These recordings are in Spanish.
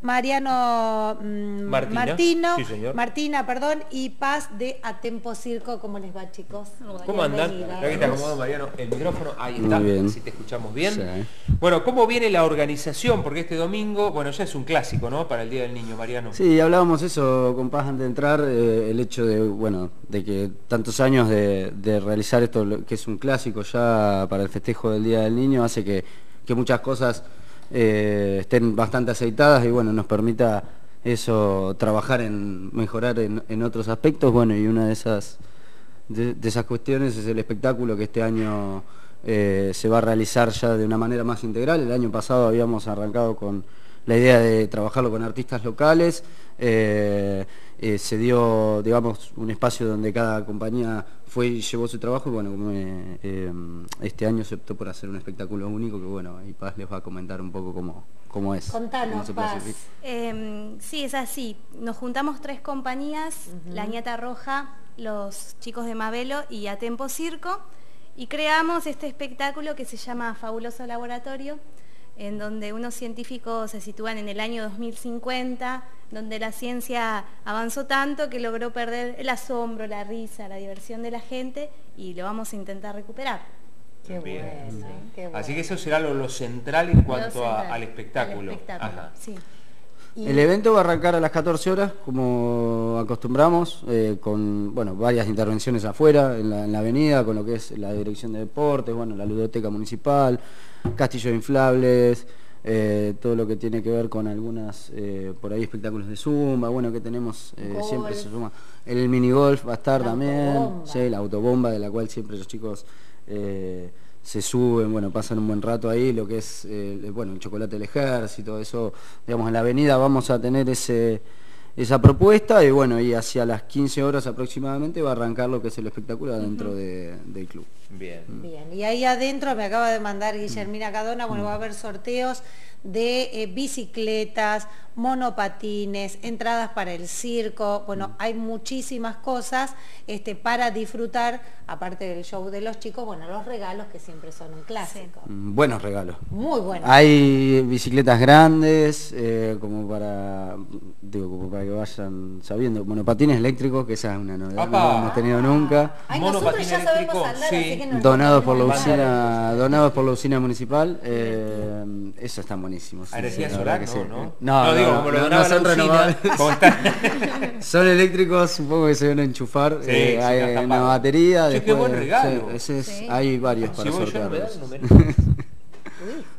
Mariano mm, Martina, Martino, sí, señor. Martina, perdón, y Paz de Atempo Circo. ¿Cómo les va, chicos? ¿Cómo andan? Que te acomodo, Mariano, el micrófono. Ahí Muy está, bien. si te escuchamos bien. Sí. Bueno, ¿cómo viene la organización? Porque este domingo, bueno, ya es un clásico, ¿no? Para el Día del Niño, Mariano. Sí, hablábamos eso con Paz antes de entrar, eh, el hecho de, bueno, de que tantos años de, de realizar esto, que es un clásico ya para el festejo del Día del Niño, hace que, que muchas cosas eh, estén bastante aceitadas y bueno, nos permita eso, trabajar en mejorar en, otros aspectos, bueno, y una de esas, de esas cuestiones es el espectáculo que este año eh, se va a realizar ya de una manera más integral. El año pasado habíamos arrancado con la idea de trabajarlo con artistas locales. eh, eh, se dio, digamos, un espacio donde cada compañía fue y llevó su trabajo y bueno, eh, eh, este año se optó por hacer un espectáculo único que bueno, y Paz les va a comentar un poco cómo, cómo es. Contanos, cómo Paz. Eh, sí, es así. Nos juntamos tres compañías, La Ñata Roja, los chicos de Mabelo y Atempo Circo, y creamos este espectáculo que se llama Fabuloso Laboratorio, en donde unos científicos se sitúan en el año 2050, donde la ciencia avanzó tanto que logró perder el asombro, la risa, la diversión de la gente, y lo vamos a intentar recuperar. Qué Bien. bueno, qué bueno. Así que eso será lo, lo central en cuanto Lo a- central, al espectáculo. al espectáculo, Ajá. sí. Y- El evento va a arrancar a las 14 horas, como acostumbramos, eh, con bueno, varias intervenciones afuera, en la, en la avenida, con lo que es la dirección de deportes, bueno, la ludoteca municipal, castillo de inflables, eh, todo lo que tiene que ver con algunas, eh, por ahí, espectáculos de zumba, bueno, que tenemos, eh, siempre se suma. El minigolf va a estar La también, autobomba. sí, la autobomba de la cual siempre los chicos... se suben, bueno, pasan un buen rato ahí, lo que es, eh, bueno, el chocolate del ejército, eso, digamos, en la avenida vamos a tener ese, esa propuesta y bueno, y hacia las 15 horas aproximadamente va a arrancar lo que es el espectáculo dentro de- del club. Bien. Bien, y ahí adentro me acaba de mandar Guillermina Cadona, bueno, va a haber sorteos de eh, bicicletas, monopatines, entradas para el circo, bueno, hay muchísimas cosas este, para disfrutar, aparte del show de los chicos, bueno, los regalos que siempre son un clásico. Mm, Buenos regalos. Muy bueno. Hay bicicletas grandes, eh, como para digo, para que vayan sabiendo, monopatines eléctricos, que esa es una novedad, no ¡Apa! lo hemos tenido nunca. Ay, nosotros monopatín ya sabemos eléctrico, andar, sí. así que nos Donados por la usina, donados por la usina municipal, eh, eso está buenísimo. sí, ¿A energía sí, la solar? verdad que No, sí. no. No, digo, no, como lo no, no son renovables. Son eléctricos, supongo que se van a enchufar. Sí, eh, hay una batería. Qué después- buen regalo. sí, ese es- Sí. Hay varios para Si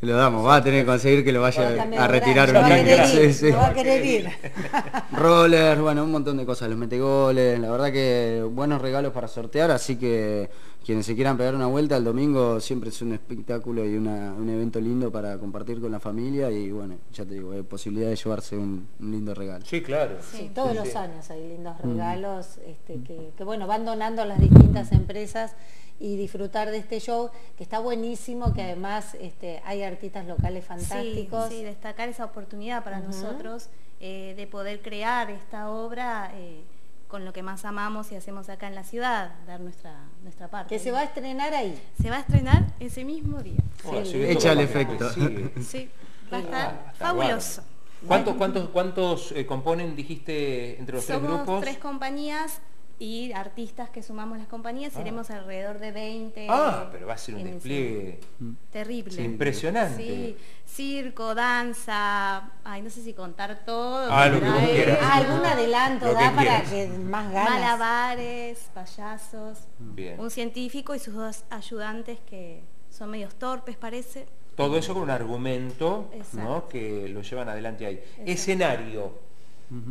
Lo damos, va a tener que conseguir que lo Va vaya a retirar un no va a niño. querer Sí, sí. va a querer ir. Rollers, bueno, un montón de cosas, los metegoles, la verdad que buenos regalos para sortear, así que quienes se quieran pegar una vuelta el domingo siempre es un espectáculo y una- un evento lindo para compartir con la familia y bueno, ya te digo, hay posibilidad de llevarse un, un lindo regalo. Sí, claro. Sí, todos Sí, los sí. años hay lindos regalos este, que, que, bueno, van donando las distintas empresas y disfrutar de este show que está buenísimo, que además este, hay artistas locales fantásticos. Sí, sí, destacar esa oportunidad para nosotros eh, de poder crear esta obra eh, con lo que más amamos y hacemos acá en la ciudad, dar nuestra, nuestra parte. Que se va a estrenar ahí. Se va a estrenar ese mismo día. Bueno, Sí. Echa el efecto. sigue. Sí, va a estar fabuloso. ¿Cuántos, cuántos, cuántos eh, componen, dijiste, entre los tres grupos? tres compañías y artistas que sumamos las compañías, Ah. seremos alrededor de 20. Ah, pero va a ser un despliegue Terrible. Sí, impresionante. Sí, circo, danza, ay, no sé si contar todo. Ah, lo que vos algún adelanto que da para que más ganas. Malabares, payasos, Bien. un científico y sus dos ayudantes que son medios torpes, parece. Todo eso con un argumento ¿no? Que lo llevan adelante ahí. Exacto. Escenario.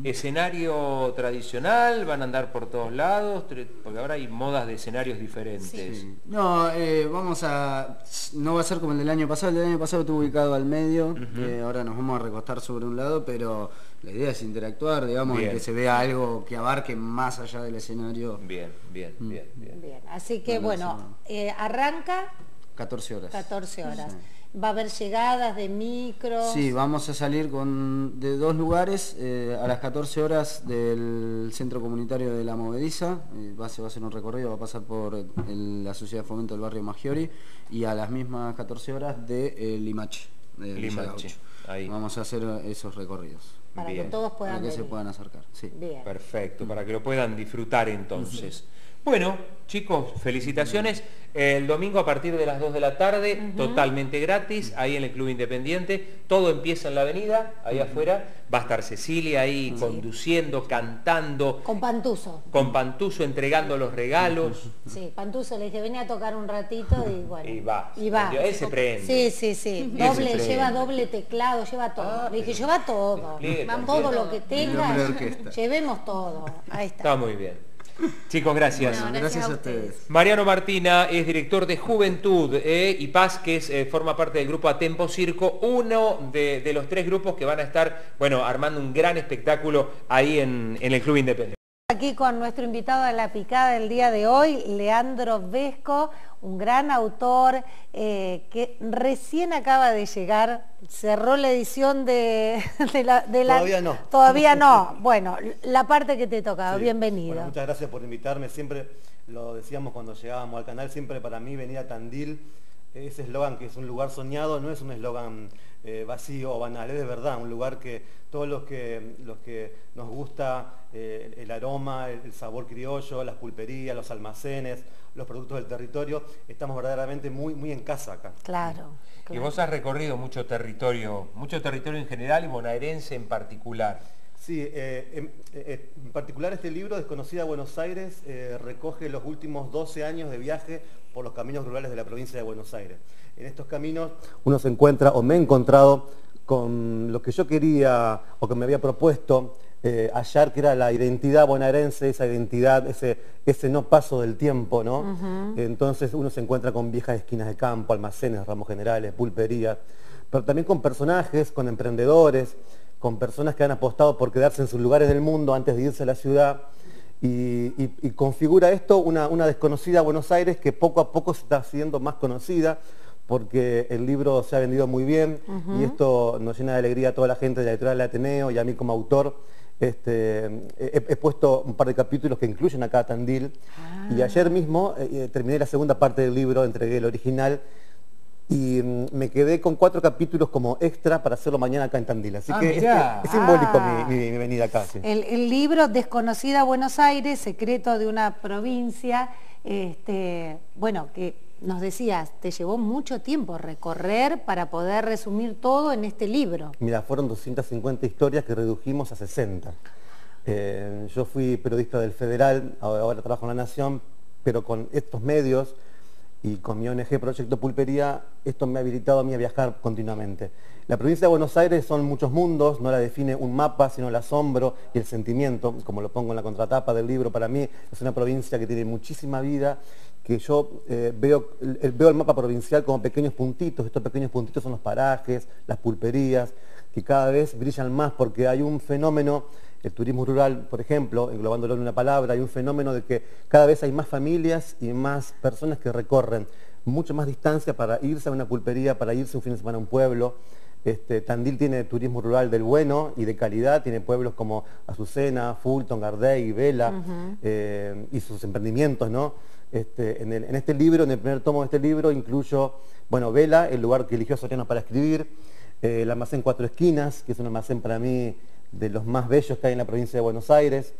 Escenario tradicional, van a andar por todos lados, porque ahora hay modas de escenarios diferentes. Sí. No, eh, vamos a. No va a ser como el del año pasado. El del año pasado estuvo ubicado al medio. eh, ahora nos vamos a recostar sobre un lado, pero la idea es interactuar, digamos, y que se vea algo que abarque más allá del escenario. Bien, bien, bien, bien. Bien, así que No, no, bueno, no. eh, arranca 14 horas. 14 horas. Sí. Va a haber llegadas de micros. Sí, vamos a salir con, de dos lugares eh, a las 14 horas del centro comunitario de La Movediza. eh, va, se va a hacer un recorrido, va a pasar por el- la Sociedad de Fomento del Barrio Maggiori y a las mismas 14 horas de eh, Limache. de Limache. Ahí. Vamos a hacer esos recorridos. Para Bien. que todos puedan Para que se puedan acercar. Sí. Bien. Perfecto, para que lo puedan disfrutar entonces. Bueno, chicos, felicitaciones. El domingo a partir de las 2 de la tarde, totalmente gratis, ahí en el Club Independiente. Todo empieza en la avenida, ahí afuera. Va a estar Cecilia ahí conduciendo, cantando, Con Pantuso. con Pantuso entregando los regalos. Sí, Pantuso le dije, vení a tocar un ratito y bueno. Y va. Y va. Él se prende. Sí, sí, sí. Doble, prende. lleva doble teclado, lleva todo. Ah, le dije, lleva todo. Todo lo que tengas. Llevemos todo. Ahí está. Está muy bien. Chicos, gracias. Bueno, gracias gracias a a ustedes. Mariano Martina es director de Juventud eh, y Paz, que es, eh, forma parte del grupo Atempo Circo, uno de, de los tres grupos que van a estar, bueno, armando un gran espectáculo ahí en, en el Club Independiente. Aquí con nuestro invitado a la picada del día de hoy, Leandro Vesco, un gran autor eh, que recién acaba de llegar, cerró la edición de, de la, de la- Todavía no. Todavía no. Bueno, la parte que te tocaba, Sí. bienvenido. Bueno, muchas gracias por invitarme. Siempre lo decíamos cuando llegábamos al canal, siempre para mí venir a Tandil, ese eslogan que es un lugar soñado, no es un eslogan eh, vacío o banal, es de verdad, un lugar que todos los que, los que nos gusta eh, el aroma, el, el sabor criollo, las pulperías, los almacenes, los productos del territorio, estamos verdaderamente muy, muy en casa acá. Claro. Y claro. vos has recorrido mucho territorio, mucho territorio en general y bonaerense en particular. Sí, eh, en, eh, en particular este libro, Desconocida Buenos Aires, eh, recoge los últimos 12 años de viaje por los caminos rurales de la provincia de Buenos Aires. En estos caminos uno se encuentra, o me he encontrado, con lo que yo quería o que me había propuesto eh, hallar, que era la identidad bonaerense, esa identidad, ese, ese no paso del tiempo, ¿no? Entonces uno se encuentra con viejas esquinas de campo, almacenes, ramos generales, pulperías, pero también con personajes, con emprendedores, con personas que han apostado por quedarse en sus lugares del mundo antes de irse a la ciudad. Y, y- y configura esto una, una desconocida Buenos Aires que poco a poco se está haciendo más conocida porque el libro se ha vendido muy bien y esto nos llena de alegría a toda la gente de la editorial del Ateneo y a mí como autor. Este, he, he puesto un par de capítulos que incluyen acá a Tandil y ayer mismo eh, eh, terminé la segunda parte del libro, entregué el original y mm, me quedé con cuatro capítulos como extra para hacerlo mañana acá en Tandil. Así Ah, que es, simbólico Ah. mi, mi- mi venida acá. sí. El, el libro Desconocida Buenos Aires, secreto de una provincia, este, bueno, que nos decías, te llevó mucho tiempo recorrer para poder resumir todo en este libro. Mira, fueron 250 historias que redujimos a 60. Eh, yo fui periodista del Federal, ahora ahora trabajo en La Nación, pero con estos medios y con mi ONG Proyecto Pulpería, esto me ha habilitado a mí a viajar continuamente. La provincia de Buenos Aires son muchos mundos, no la define un mapa, sino el asombro y el sentimiento, como lo pongo en la contratapa del libro, para mí es una provincia que tiene muchísima vida, que yo eh, el- veo el mapa provincial como pequeños puntitos, estos pequeños puntitos son los parajes, las pulperías, que cada vez brillan más porque hay un fenómeno, el turismo rural, por ejemplo, englobándolo en una palabra, hay un fenómeno de que cada vez hay más familias y más personas que recorren mucho más distancia para irse a una pulpería, para irse un fin de semana a un pueblo. Este, Tandil tiene turismo rural del bueno y de calidad, tiene pueblos como Azucena, Fulton, Gardey, Vela eh, y sus emprendimientos, ¿no? Este, en, el- en este libro, en el primer tomo de este libro, incluyo, bueno, Vela, el lugar que eligió Soriano para escribir, eh, el almacén Cuatro Esquinas, que es un almacén para mí de los más bellos que hay en la provincia de Buenos Aires,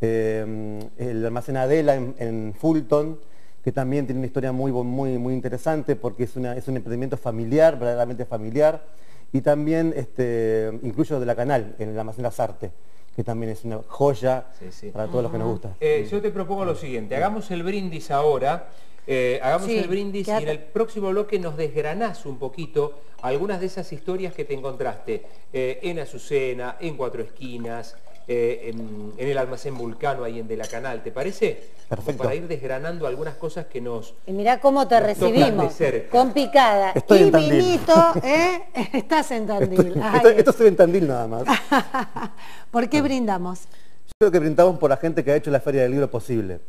eh, el almacén Adela en, Fulton, que también tiene una historia muy, muy, muy interesante porque es, una- es un emprendimiento familiar, verdaderamente familiar, y también este, incluyo de la Canal, en el almacén Lazarte, que también es una joya Sí, sí. para todos los que nos gusta. Eh, yo te propongo lo siguiente, hagamos el brindis ahora, eh, hagamos Sí, el brindis y en el próximo bloque nos desgranás un poquito algunas de esas historias que te encontraste eh, en Azucena, en Cuatro Esquinas, eh, en, en el almacén Vulcano ahí en De la Canal, ¿te parece? Como Perfecto. Para ir desgranando algunas cosas que nos... Y mirá cómo te recibimos, de cerca. con picada Estoy y en Tandil. vinito, ¿eh? Estás en Tandil. Ay, esto, esto se ve en Tandil nada más. ¿Por qué brindamos? Yo creo que brindamos por la gente que ha hecho la Feria del Libro posible.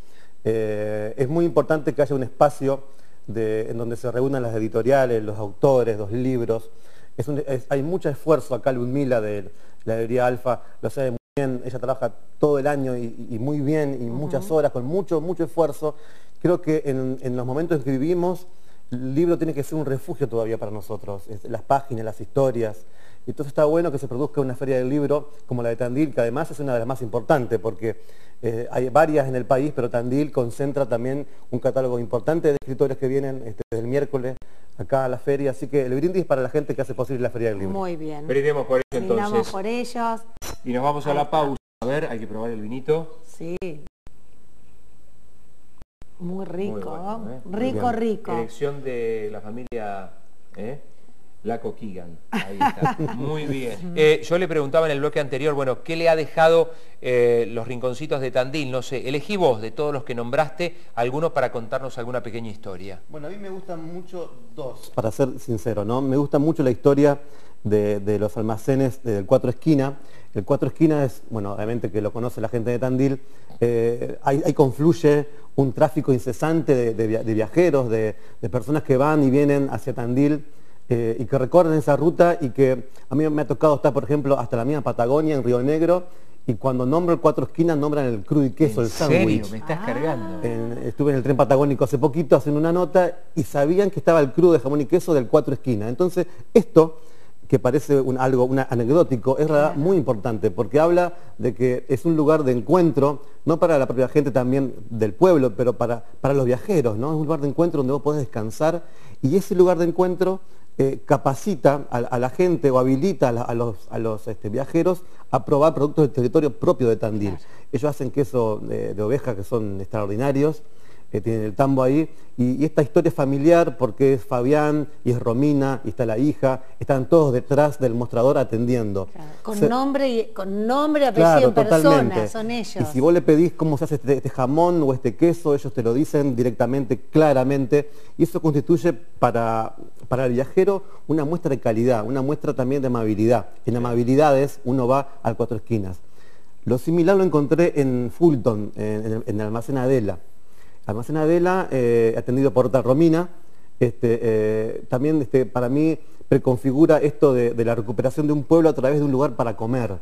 Eh, es muy importante que haya un espacio de- en donde se reúnan las editoriales, los autores, los libros. Es un- es- hay mucho esfuerzo acá, Ludmila de la librería Alfa lo sabe ella trabaja todo el año y, y muy bien, y muchas horas, con mucho, mucho esfuerzo. Creo que en, en los momentos en que vivimos, el libro tiene que ser un refugio todavía para nosotros. Es- las páginas, las historias, Entonces está bueno que se produzca una feria del libro como la de Tandil, que además es una de las más importantes, porque eh, hay varias en el país, pero Tandil concentra también un catálogo importante de escritores que vienen este, desde el miércoles acá a la feria, así que el brindis para la gente que hace posible la feria del libro. Muy bien. Brindemos por ello Brindamos entonces. por ellos. Y nos vamos a la pausa. A ver, hay que probar el vinito. Sí. Muy rico, Muy bueno, ¿eh? Muy rico, rico. Elección de la familia ¿eh? Laco Kigan. Ahí está. Muy bien. Eh, yo le preguntaba en el bloque anterior, bueno, ¿qué le ha dejado eh, los rinconcitos de Tandil? No sé, elegí vos de todos los que nombraste, alguno para contarnos alguna pequeña historia. Bueno, a mí me gustan mucho dos. Para ser sincero, ¿no? Me gusta mucho la historia de, de los almacenes del Cuatro Esquina. El Cuatro Esquina es, bueno, obviamente que lo conoce la gente de Tandil, eh, ahí, ahí confluye un tráfico incesante de, de via- de viajeros, de, de personas que van y vienen hacia Tandil eh, y que recorren esa ruta y que a mí me ha tocado estar, por ejemplo, hasta la misma Patagonia, en Río Negro, y cuando nombro el Cuatro Esquinas, nombran el crudo y queso, el ¿En serio? sándwich. ¿Me estás cargando? En- estuve en el tren patagónico hace poquito haciendo una nota y sabían que estaba el crudo de jamón y queso del cuatro esquinas. Entonces, esto, que parece un- algo anecdótico, es muy importante porque habla de que es un lugar de encuentro, no para la propia gente también del pueblo, pero para, para los viajeros, ¿no? Es un lugar de encuentro donde vos podés descansar y ese lugar de encuentro eh, capacita a, a la gente o habilita a, la- a los, a los, este, viajeros a probar productos del territorio propio de Tandil. Ellos hacen queso de, de oveja que son extraordinarios, que tienen el tambo ahí, y, y esta historia es familiar porque es Fabián y es Romina y está la hija, están todos detrás del mostrador atendiendo. Claro, Con Se- nombre, y, con nombre, apellido Claro, en persona, son ellos. Y si vos le pedís cómo se hace este, este jamón o este queso, ellos te lo dicen directamente, claramente, y eso constituye para, para el viajero una muestra de calidad, una muestra también de amabilidad. En amabilidades uno va al Cuatro Esquinas. Lo similar lo encontré en Fulton, en, en el almacén Adela. Almacén Adela, eh, atendido por otra Romina, este, eh, también este, para mí preconfigura esto de, de la recuperación de un pueblo a través de un lugar para comer.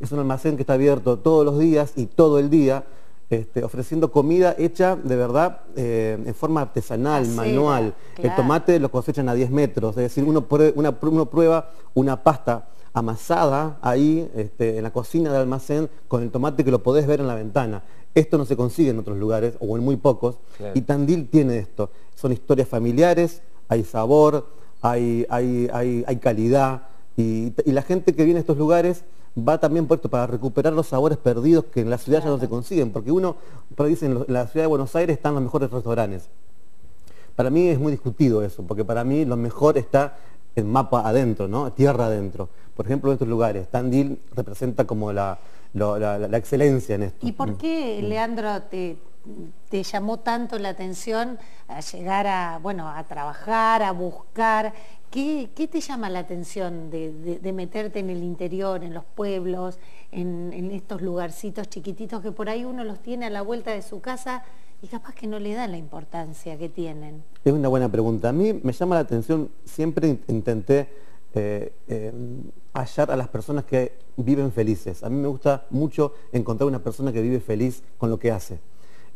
Es un almacén que está abierto todos los días y todo el día, este, ofreciendo comida hecha de verdad eh, en forma artesanal, manual. El tomate lo cosechan a 10 metros, es decir, uno, prue- una- uno prueba una pasta amasada ahí este, en la cocina del almacén con el tomate que lo podés ver en la ventana. Esto no se consigue en otros lugares o en muy pocos Claro. y Tandil tiene esto. Son historias familiares, hay sabor, hay, hay, hay, hay calidad y, y la gente que viene a estos lugares va también por esto, para recuperar los sabores perdidos que en la ciudad ya no se consiguen, porque uno, por dicen, en la ciudad de Buenos Aires están los mejores restaurantes. Para mí es muy discutido eso, porque para mí lo mejor está en mapa adentro, ¿no? Tierra adentro. Por ejemplo, en estos lugares, Tandil representa como la, lo- la- excelencia en esto. ¿Y por qué, Leandro, te, te llamó tanto la atención a llegar a, bueno, a trabajar, a buscar? ¿Qué, qué te llama la atención de, de- de meterte en el interior, en los pueblos, en, en estos lugarcitos chiquititos que por ahí uno los tiene a la vuelta de su casa y capaz que no le da la importancia que tienen? Es una buena pregunta. A mí me llama la atención, siempre in- intenté eh, eh, hallar a las personas que viven felices. A mí me gusta mucho encontrar una persona que vive feliz con lo que hace.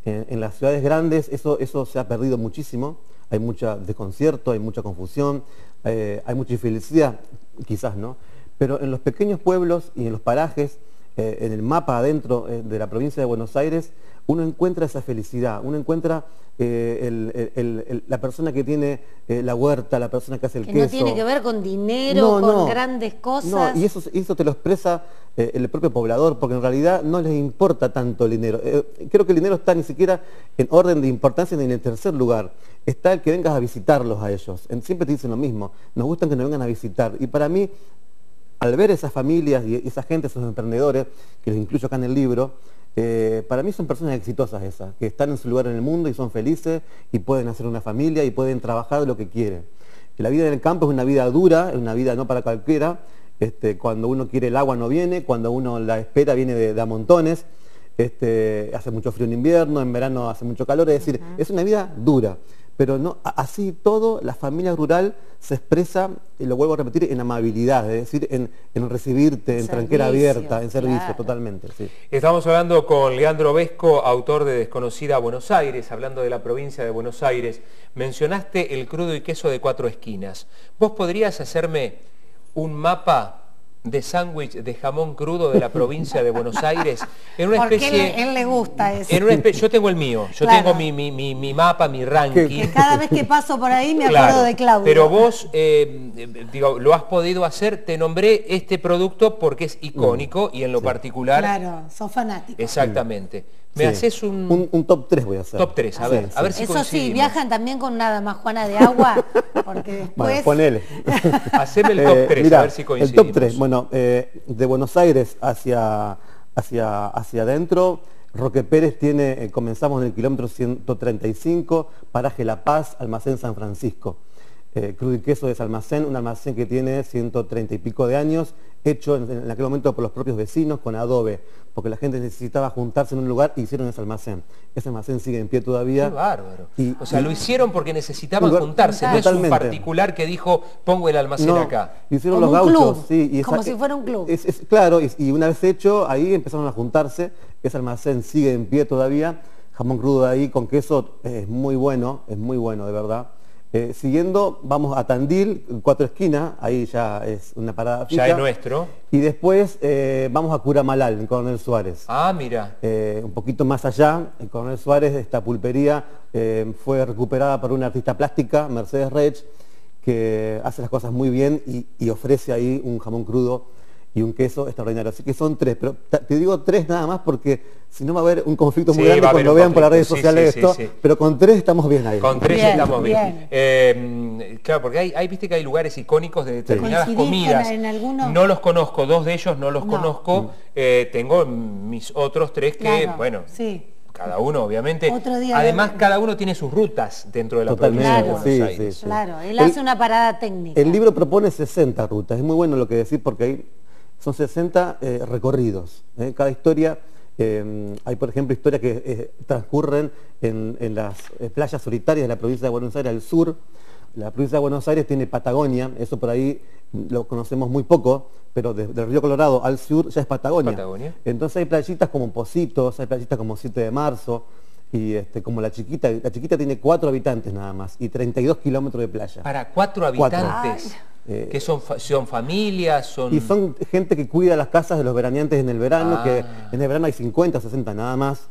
En, las ciudades grandes eso, eso se ha perdido muchísimo, hay mucho desconcierto, hay mucha confusión, eh, hay mucha infelicidad, quizás, ¿no? Pero en los pequeños pueblos y en los parajes, en el mapa adentro de la provincia de Buenos Aires, uno encuentra esa felicidad, uno encuentra eh, el- el- el- el- la persona que tiene eh, la huerta, la persona que hace el Que queso. no tiene que ver con dinero, No, con no. grandes cosas. No, y eso, eso te lo expresa eh, el propio poblador, porque en realidad no les importa tanto el dinero. Creo que el dinero está ni siquiera en orden de importancia ni en el tercer lugar. Está el que vengas a visitarlos a ellos. En- siempre te dicen lo mismo. Nos gustan que nos vengan a visitar. Y para mí, al ver esas familias y esa gente, esos emprendedores, que los incluyo acá en el libro, eh, para mí son personas exitosas esas, que están en su lugar en el mundo y son felices y pueden hacer una familia y pueden trabajar lo que quieren. Que La vida en el campo es una vida dura, es una vida no para cualquiera. Este, cuando uno quiere el agua no viene, cuando uno la espera viene de, de a montones. Este, hace mucho frío en invierno, en verano hace mucho calor, es decir, es una vida dura. Pero no, así todo, la familia rural se expresa, y lo vuelvo a repetir, en amabilidad, es decir, en, en recibirte, en tranquera abierta, en servicio, claro. totalmente. Sí. Estamos hablando con Leandro Vesco, autor de Desconocida Buenos Aires, hablando de la provincia de Buenos Aires. Mencionaste el crudo y queso de cuatro esquinas. ¿Vos podrías hacerme un mapa de sándwich de jamón crudo de la provincia de Buenos Aires. En una Porque especie... él, él le gusta eso. en una espe- yo tengo el mío, yo Claro. tengo mi, mi- mi- mi mapa, mi ranking. Que cada vez que paso por ahí me Claro, acuerdo de Claudio. Pero vos, eh, digo, lo has podido hacer, te nombré este producto porque es icónico y en lo particular, Claro, sos fanático. exactamente. Me Sí. haces un, un, un top 3 voy a hacer. top 3, a Sí, ver, sí. a ver si Eso sí, viajan también con una damajuana de agua, porque después... Bueno, ponele. Haceme el top Eh, 3, mirá, a ver si El coincidimos. top 3, bueno, eh, de Buenos Aires hacia, hacia, hacia adentro, Roque Pérez tiene, eh, comenzamos en el kilómetro 135, paraje La Paz, almacén San Francisco. Eh, Crudo y Queso es almacén, un almacén que tiene 130 y pico de años, hecho en, en aquel momento por los propios vecinos con adobe, porque la gente necesitaba juntarse en un lugar y hicieron ese almacén. Ese almacén sigue en pie todavía. Qué bárbaro. Y- o sea, y- lo hicieron porque necesitaban lugar- juntarse, no es un particular que dijo, pongo el almacén No, acá. Hicieron Como los un gauchos, club, sí. y como esa- si fuera un club. es- es- claro, y, y una vez hecho, ahí empezaron a juntarse, ese almacén sigue en pie todavía, jamón crudo de ahí con queso es muy bueno, es muy bueno de verdad. Eh, siguiendo, vamos a Tandil, cuatro esquinas, ahí ya es una parada Ya fija. es nuestro. Y después eh, vamos a Curamalal, en Coronel Suárez. Ah, mira. Eh, un poquito más allá, en Coronel Suárez, esta pulpería fue recuperada por una artista plástica, Mercedes Rech, que hace las cosas muy bien y, y ofrece ahí un jamón crudo y un queso extraordinario. Así que son tres, pero te digo tres nada más porque si no va a haber un conflicto Sí, muy grande cuando vean por las redes sí, sociales sí, esto, sí, sí. pero con tres estamos bien ahí. Con tres Bien, estamos bien. bien. Eh, claro, porque hay, hay, viste que hay lugares icónicos de determinadas ¿Coincidís comidas. en-? No los conozco, dos de ellos no los No. conozco. Eh, tengo mis otros tres que, Claro, bueno, sí. cada uno obviamente. Otro día Además, de- cada uno tiene sus rutas dentro de la Totalmente, provincia de Claro. Buenos sí, Aires. sí, sí. Claro, él El- hace una parada técnica. El libro propone 60 rutas, es muy bueno lo que decís porque ahí son 60 eh, recorridos. ¿eh? Cada historia, eh, hay por ejemplo historias que eh, transcurren en, en las playas solitarias de la provincia de Buenos Aires al sur. La provincia de Buenos Aires tiene Patagonia, eso por ahí lo conocemos muy poco, pero desde del Río Colorado al sur ya es Patagonia. Patagonia. Entonces hay playitas como Positos, hay playitas como 7 de marzo, y este, como la chiquita, la chiquita tiene 4 habitantes nada más, y 32 kilómetros de playa. Para cuatro Cuatro. Ay. que son, fa- son familias, son... Y son gente que cuida las casas de los veraneantes en el verano, Ah. que en el verano hay 50, 60 nada más.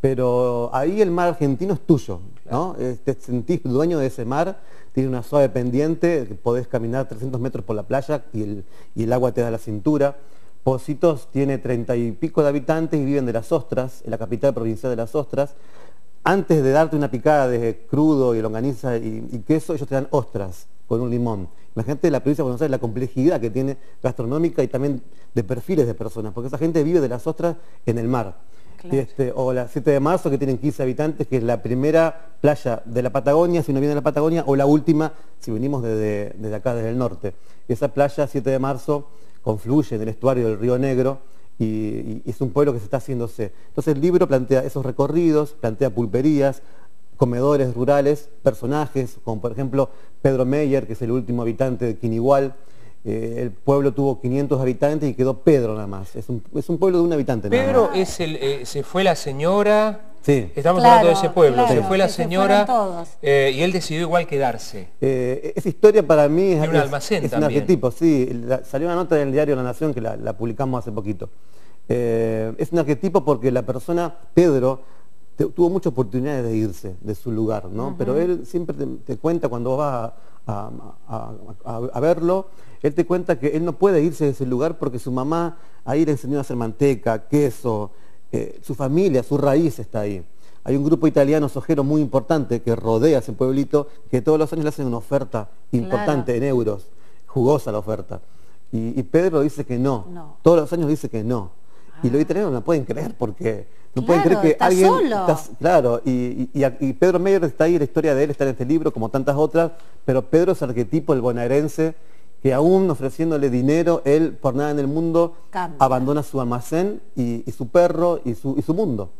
Pero ahí el mar argentino es tuyo, ¿no? Eh, Te sentís dueño de ese mar, tiene una suave pendiente, podés caminar 300 metros por la playa y el, y el agua te da la cintura. Positos tiene 30 y pico de habitantes y viven de las ostras, en la capital provincial de las ostras. Antes de darte una picada de crudo y longaniza y, y queso, ellos te dan ostras con un limón. Imagínate la provincia de Buenos Aires, la complejidad que tiene gastronómica y también de perfiles de personas, porque esa gente vive de las ostras en el mar. Este, o la 7 de marzo, que tienen 15 habitantes, que es la primera playa de la Patagonia, si uno viene de la Patagonia, o la última, si venimos desde, desde acá, desde el norte. Esa playa, 7 de marzo, confluye en el estuario del Río Negro, y, y es un pueblo que se está haciéndose. Entonces el libro plantea esos recorridos, plantea pulperías, comedores rurales, personajes, como por ejemplo Pedro Meyer, que es el último habitante de Quinigual. Eh, el pueblo tuvo 500 habitantes y quedó Pedro nada más. Es un, es un pueblo de un habitante nada Pedro más. es el, eh, se fue la señora, Sí. estamos Claro, hablando de ese pueblo, se fue la se señora eh, y él decidió igual quedarse. Eh, esa historia para mí es, Y un es- almacén es un también. arquetipo, sí. La- salió una nota en el diario La Nación que la, la publicamos hace poquito. Eh, es un arquetipo porque la persona, Pedro, te- tuvo muchas oportunidades de irse de su lugar, ¿no? Pero él siempre te, te cuenta cuando vas a, a- a- a- a verlo, él te cuenta que él no puede irse de ese lugar porque su mamá ahí le enseñó a hacer manteca, queso, eh, su familia, su raíz está ahí. Hay un grupo italiano sojero muy importante que rodea ese pueblito que todos los años le hacen una oferta importante en euros, jugosa la oferta. Y, y Pedro dice que no. No. todos los años dice que no. Y los italianos no pueden creer porque no pueden creer que está alguien solo. está- claro, y, y- Pedro Meyer está ahí, la historia de él está en este libro, como tantas otras, pero Pedro es arquetipo, el bonaerense, que aún ofreciéndole dinero, él por nada en el mundo Cambia. abandona su almacén y, y su perro y su, y su mundo.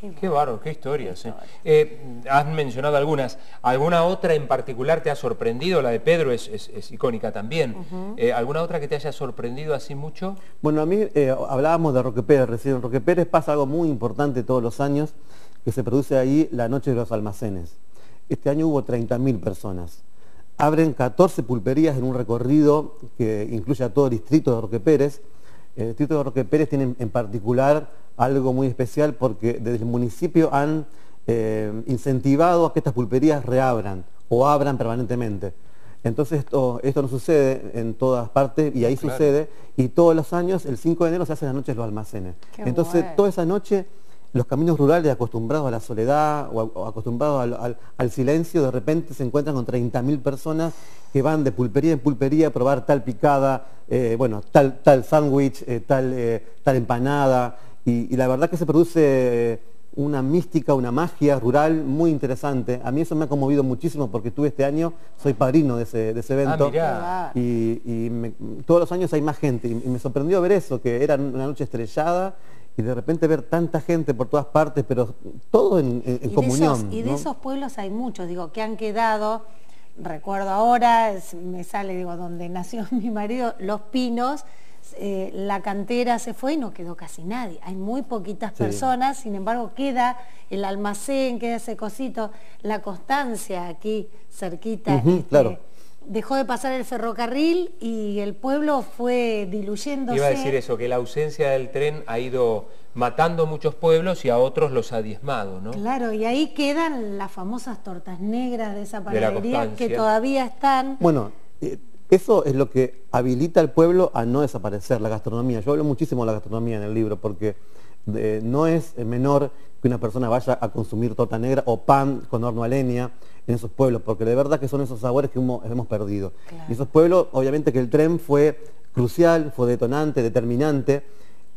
Qué Qué bárbaro, qué historias. eh. Eh, has mencionado algunas. ¿Alguna otra en particular te ha sorprendido? La de Pedro es, es- es icónica también. Eh, ¿Alguna otra que te haya sorprendido así mucho? Bueno, a mí eh, hablábamos de Roque Pérez recién. En Roque Pérez pasa algo muy importante todos los años, que se produce ahí la Noche de los Almacenes. Este año hubo 30.000 personas. abren 14 pulperías en un recorrido que incluye a todo el distrito de Roque Pérez. El distrito de Roque Pérez tiene en particular algo muy especial porque desde el municipio han eh, incentivado a que estas pulperías reabran o abran permanentemente. Entonces esto, esto no sucede en todas partes y ahí sucede y todos los años el 5 de enero se hacen las noches los almacenes. Entonces toda esa noche los caminos rurales acostumbrados a la soledad o, acostumbrados al, silencio, de repente se encuentran con 30.000 personas que van de pulpería en pulpería a probar tal picada, eh, bueno, tal, tal sándwich, eh, tal, tal empanada, y, la verdad que se produce una mística, una magia rural muy interesante. A mí eso me ha conmovido muchísimo porque tuve este año, soy padrino de ese, ah, evento. y, todos los años hay más gente. Y, me sorprendió ver eso, que era una noche estrellada y de repente ver tanta gente por todas partes, pero todo en, comunión. y de esos pueblos hay muchos, digo, que han quedado, recuerdo ahora, me sale, digo, donde nació mi marido, Los Pinos, eh, la cantera se fue y no quedó casi nadie. Hay muy poquitas personas, sin embargo queda el almacén, queda ese cosito, la constancia aquí cerquita. Este, dejó de pasar el ferrocarril y el pueblo fue diluyéndose. Iba a decir eso, que la ausencia del tren ha ido matando muchos pueblos y a otros los ha diezmado, ¿no? Claro, y ahí quedan las famosas tortas negras de esa panadería que todavía están... Bueno, eh, eso es lo que habilita al pueblo a no desaparecer, la gastronomía. Yo hablo muchísimo de la gastronomía en el libro porque eh, no es menor que una persona vaya a consumir torta negra o pan con horno a leña en esos pueblos, porque de verdad que son esos sabores que hemos, perdido. Y esos pueblos, obviamente que el tren fue crucial, fue detonante, determinante,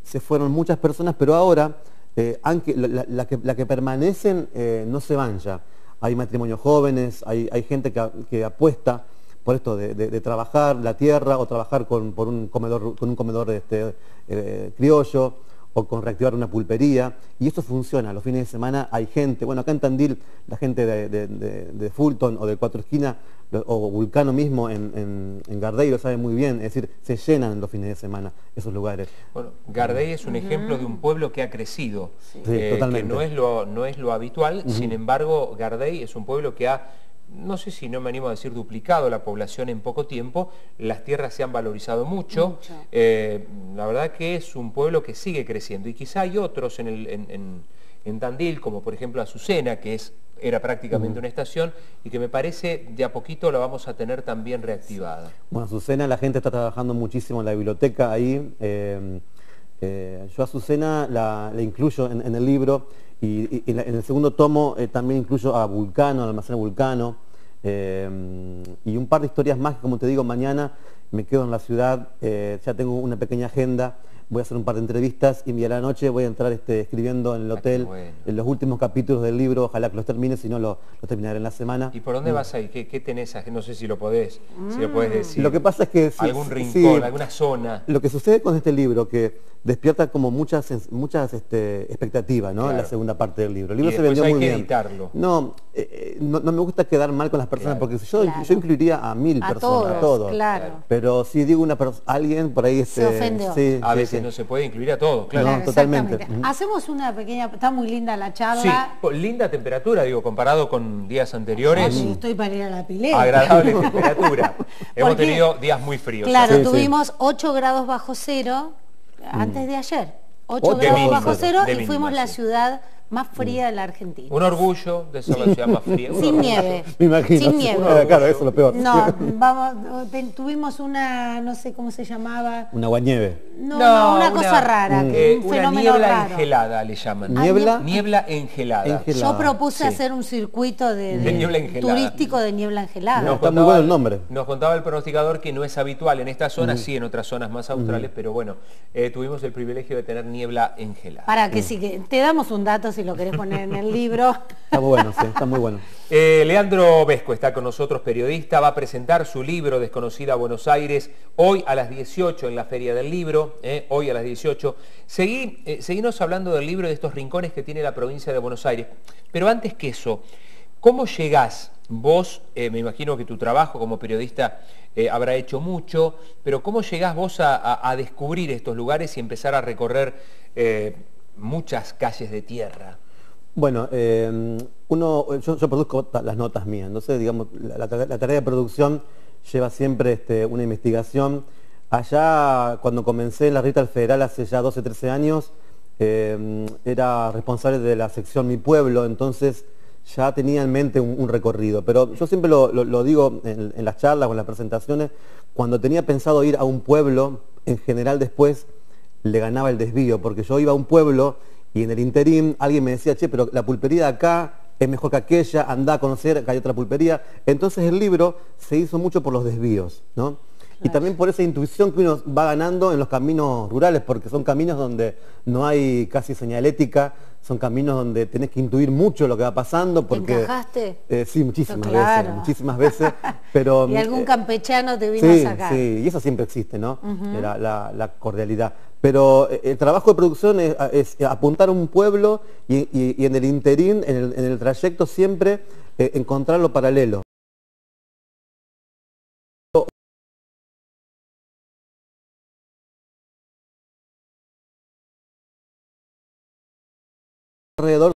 se fueron muchas personas, pero ahora eh, la, que, permanecen eh, no se van ya. Hay matrimonios jóvenes, hay, gente que apuesta por esto de, trabajar la tierra o trabajar con, por un comedor, con un comedor este, eh, criollo o con reactivar una pulpería, y esto funciona, los fines de semana hay gente, bueno, acá en Tandil la gente de, Fulton o de Cuatro Esquinas o Vulcano mismo en, en, Gardey lo sabe muy bien, es decir, se llenan los fines de semana esos lugares. Bueno, Gardey es un ejemplo de un pueblo que ha crecido, eh, que no es lo, no es lo habitual, sin embargo, Gardey es un pueblo que ha no sé si no me animo a decir duplicado la población en poco tiempo, las tierras se han valorizado mucho, eh, la verdad que es un pueblo que sigue creciendo y quizá hay otros en, Tandil, como por ejemplo Azucena, que es, era prácticamente una estación y que me parece de a poquito la vamos a tener también reactivada. Bueno, Azucena la gente está trabajando muchísimo en la biblioteca ahí, eh, eh, yo Azucena la, la incluyo en, el libro y, en, el segundo tomo eh, también incluyo a Vulcano, al almacén Vulcano, eh, y un par de historias más que como te digo, mañana me quedo en la ciudad, eh, ya tengo una pequeña agenda voy a hacer un par de entrevistas y a la noche voy a entrar este, escribiendo en el ah, hotel en los últimos capítulos del libro, ojalá que los termine, si no lo, terminaré en la semana. ¿Y por dónde mm. vas ahí? ¿Qué, ¿Qué, tenés? No sé si lo podés, si lo podés mm. decir. Lo que pasa es que... algún rincón, alguna zona. Lo que sucede con este libro, que despierta como muchas, muchas este, expectativas, ¿no? En la segunda parte del libro. El libro se vendió muy bien. No, eh, eh, no, no, me gusta quedar mal con las personas, porque yo, yo incluiría a mil personas, a todos. Claro. Pero si digo una alguien por ahí... Este, se ofendió. Sí, a veces no se puede incluir a todos, claro. totalmente. Hacemos una pequeña... Está muy linda la charla. Sí, linda temperatura, digo, comparado con días anteriores. estoy para ir a la pileta. Agradable temperatura. Hemos tenido días muy fríos. Claro, tuvimos 8 grados bajo cero antes de ayer. 8 grados bajo cero y fuimos la ciudad más fría de la Argentina. Un orgullo de ser la ciudad más fría. Sin nieve. Me imagino. Sin nieve. Claro, eso es lo peor. No, vamos, tuvimos una, no sé cómo se llamaba. Una guañeve. No, no, una, cosa rara. un eh, una niebla engelada le llaman. ¿Niebla? Niebla engelada. Yo propuse hacer un circuito de, turístico de niebla engelada. No, está muy bueno el nombre. Nos contaba el pronosticador que no es habitual en esta zona, sí en otras zonas más australes, pero bueno, eh, tuvimos el privilegio de tener niebla engelada. Para que si te damos un dato si lo querés poner en el libro. Está bueno, sí, está muy bueno. Eh, Leandro Vesco está con nosotros, periodista, va a presentar su libro Desconocida Buenos Aires hoy a las 18 en la Feria del Libro, eh, hoy a las 18. Seguí, eh, seguimos hablando del libro de estos rincones que tiene la provincia de Buenos Aires, pero antes que eso, ¿cómo llegás vos, me imagino que tu trabajo como periodista habrá hecho mucho, pero ¿cómo llegás vos a, descubrir estos lugares y empezar a recorrer muchas calles de tierra? Bueno, eh, uno, yo, produzco las notas mías, entonces digamos, la, tarea- de producción lleva siempre este, una investigación. Allá, cuando comencé en la Rita Federal hace ya 12, 13 años, eh, era responsable de la sección Mi Pueblo, entonces ya tenía en mente un, recorrido. Pero yo siempre lo digo en, en las charlas o en las presentaciones, cuando tenía pensado ir a un pueblo, en general después le ganaba el desvío, porque yo iba a un pueblo y en el interín alguien me decía, che, pero la pulpería de acá es mejor que aquella, anda a conocer que hay otra pulpería. Entonces el libro se hizo mucho por los desvíos, ¿no? Y también por esa intuición que uno va ganando en los caminos rurales, porque son caminos donde no hay casi señalética, son caminos donde tenés que intuir mucho lo que va pasando. Porque, encajaste? Eh, sí, muchísimas Claro. veces, muchísimas veces. Pero, Y algún eh, campechano te vino sí, a sacar. Sí, y eso siempre existe, ¿no? la, la- la cordialidad. Pero eh, el trabajo de producción es, es apuntar a un pueblo y, y- y en el interín, en el, en el trayecto siempre eh, encontrar lo paralelo. Alrededor